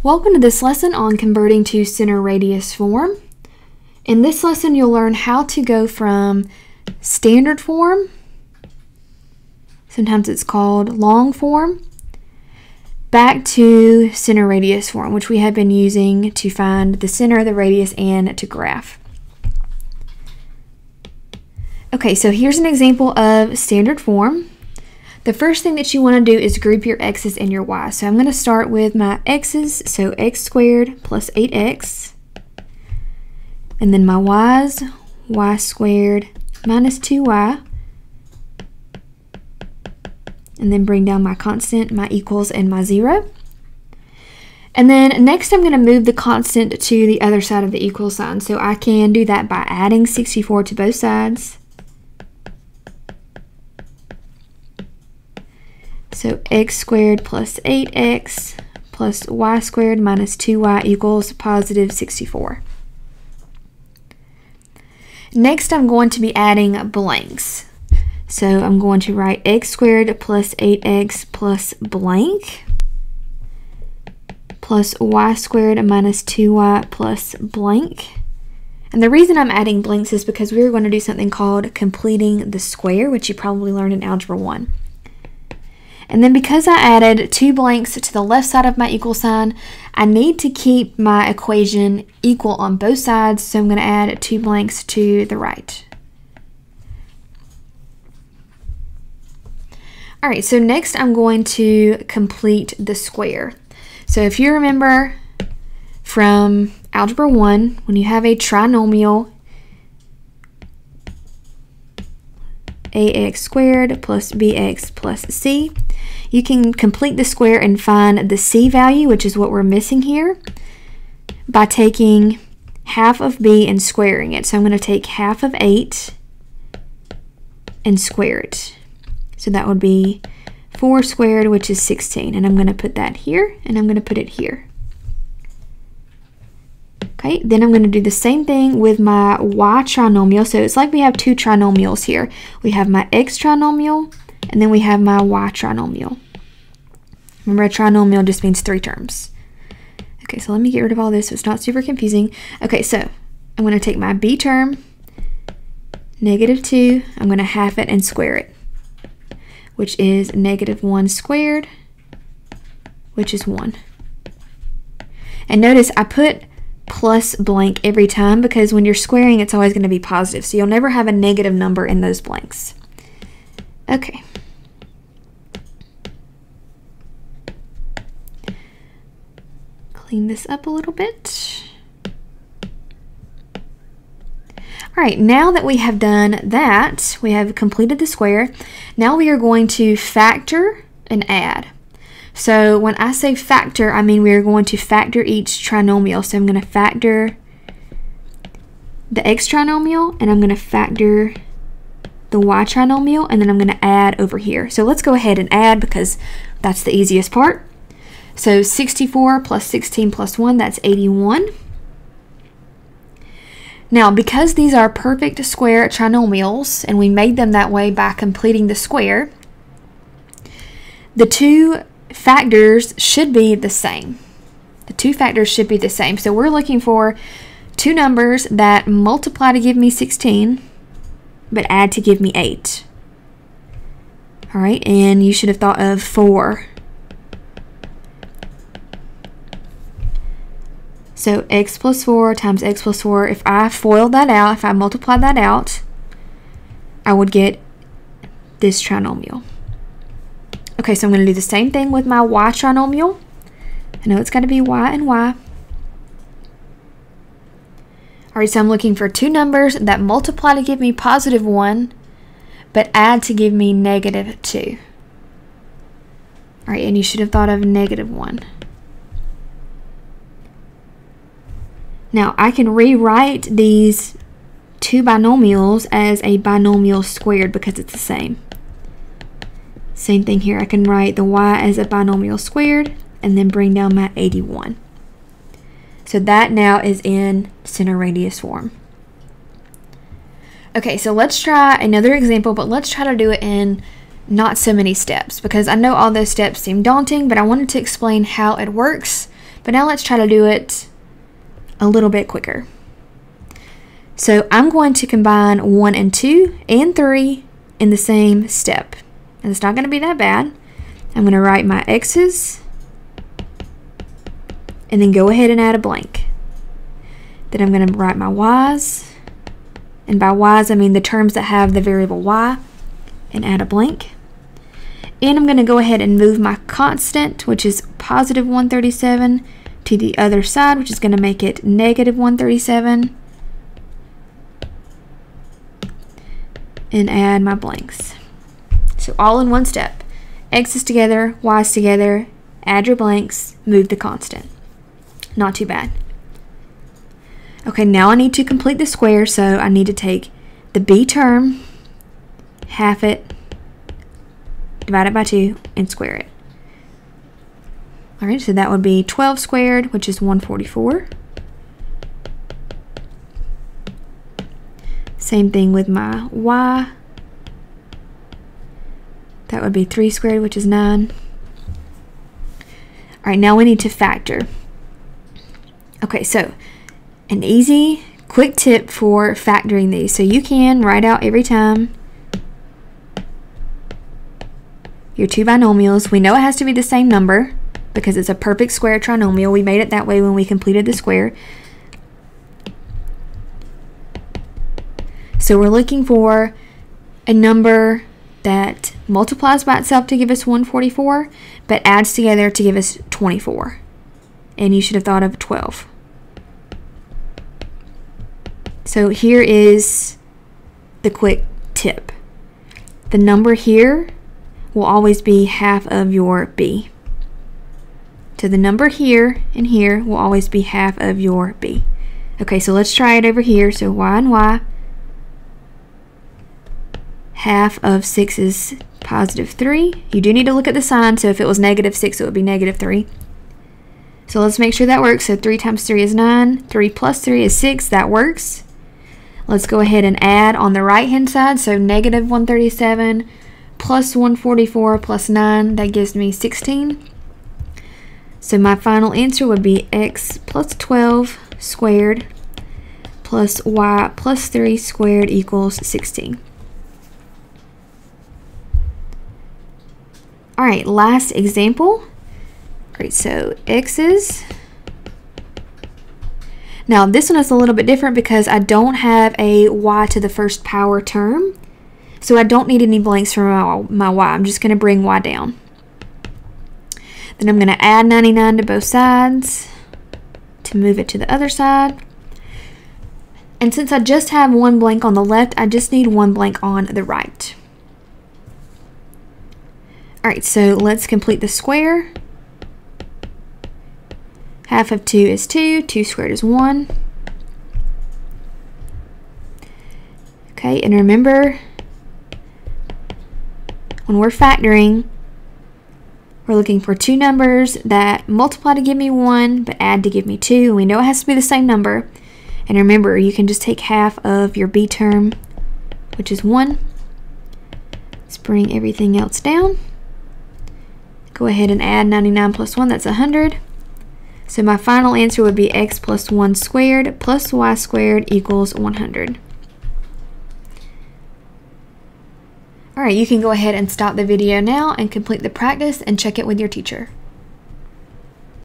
Welcome to this lesson on converting to center radius form. In this lesson, you'll learn how to go from standard form, sometimes it's called long form, back to center radius form, which we have been using to find the center, the radius, and to graph. Okay, so here's an example of standard form. The first thing that you want to do is group your x's and your y's. So I'm going to start with my x's, so x squared plus 8x. And then my y's, y squared minus 2y. And then bring down my constant, my equals, and my zero. And then next I'm going to move the constant to the other side of the equal sign. So I can do that by adding 64 to both sides. So x squared plus 8x plus y squared minus 2y equals positive 64. Next, I'm going to be adding blanks. So I'm going to write x squared plus 8x plus blank plus y squared minus 2y plus blank. And the reason I'm adding blanks is because we're going to do something called completing the square, which you probably learned in Algebra 1. And then because I added two blanks to the left side of my equal sign, I need to keep my equation equal on both sides, so I'm going to add two blanks to the right. All right, so next I'm going to complete the square. So if you remember from Algebra 1, when you have a trinomial, ax squared plus bx plus c, you can complete the square and find the c value, which is what we're missing here, by taking half of b and squaring it. So I'm going to take half of 8 and square it. So that would be 4 squared, which is 16. And I'm going to put that here, and I'm going to put it here. Okay, then I'm going to do the same thing with my y trinomial. So it's like we have two trinomials here. We have my x trinomial and then we have my y trinomial. Remember, a trinomial just means three terms. Okay, so let me get rid of all this so it's not super confusing. Okay, so I'm going to take my b term, negative 2, I'm going to half it and square it, which is negative 1 squared, which is 1. And notice I put plus blank every time because when you're squaring, it's always going to be positive. So you'll never have a negative number in those blanks. Okay. Clean this up a little bit. All right, now that we have done that, we have completed the square, now we are going to factor and add. So when I say factor, I mean we are going to factor each trinomial. So I'm going to factor the x trinomial, and I'm going to factor the y trinomial, and then I'm going to add over here. So let's go ahead and add because that's the easiest part. So 64 plus 16 plus 1, that's 81. Now, because these are perfect square trinomials, and we made them that way by completing the square, the two factors should be the same. The two factors should be the same. So we're looking for two numbers that multiply to give me 16, but add to give me 8. All right, and you should have thought of 4. So x plus 4 times x plus 4, if I FOIL that out, if I multiply that out, I would get this trinomial. Okay, so I'm going to do the same thing with my y trinomial. I know it's got to be y and y. Alright, so I'm looking for two numbers that multiply to give me positive 1, but add to give me negative 2. Alright, and you should have thought of negative 1. Now, I can rewrite these two binomials as a binomial squared because it's the same. Same thing here, I can write the y as a binomial squared and then bring down my 81. So that now is in center radius form. Okay, so let's try another example, but let's try to do it in not so many steps because I know all those steps seem daunting, but I wanted to explain how it works But now let's try to do it a little bit quicker. So I'm going to combine 1 and 2 and 3 in the same step. And it's not going to be that bad. I'm going to write my x's and then go ahead and add a blank. Then I'm going to write my y's. And by y's, I mean the terms that have the variable y and add a blank. And I'm going to go ahead and move my constant, which is positive 137, to the other side, which is going to make it negative 137. And add my blanks. So all in one step. X's together, Y's together, add your blanks, move the constant. Not too bad. Okay, now I need to complete the square, so I need to take the b term, half it, divide it by 2, and square it. Alright, so that would be 12 squared, which is 144. Same thing with my y. That would be 3 squared, which is 9. Alright, now we need to factor. Okay, so an easy, quick tip for factoring these. So you can write out every time your two binomials. We know it has to be the same number because it's a perfect square trinomial. We made it that way when we completed the square. So we're looking for a number that multiplies by itself to give us 144, but adds together to give us 24. And you should have thought of 12. So here is the quick tip. The number here will always be half of your b. So the number here and here will always be half of your b. Okay, so let's try it over here. So y and y. Half of 6 is positive 3. You do need to look at the sign, so if it was negative 6, it would be negative 3. So let's make sure that works. So 3 times 3 is 9. 3 plus 3 is 6. That works. Let's go ahead and add on the right hand side. So negative 137 plus 144 plus 9, that gives me 16. So my final answer would be x plus 12 squared plus y plus 3 squared equals 16. All right, last example. Great, so x's now this one is a little bit different because I don't have a y to the first power term. So I don't need any blanks for my, my y. I'm just going to bring y down. Then I'm going to add 99 to both sides to move it to the other side. And since I just have one blank on the left, I just need one blank on the right. Alright, so let's complete the square. Half of 2 is 2. 2 squared is 1. Okay, and remember, when we're factoring, we're looking for two numbers that multiply to give me 1, but add to give me 2. We know it has to be the same number. And remember, you can just take half of your b term, which is 1. Let's bring everything else down. Go ahead and add 99 plus 1, that's 100. So my final answer would be x plus 1 squared plus y squared equals 100. Alright, you can go ahead and stop the video now and complete the practice and check it with your teacher.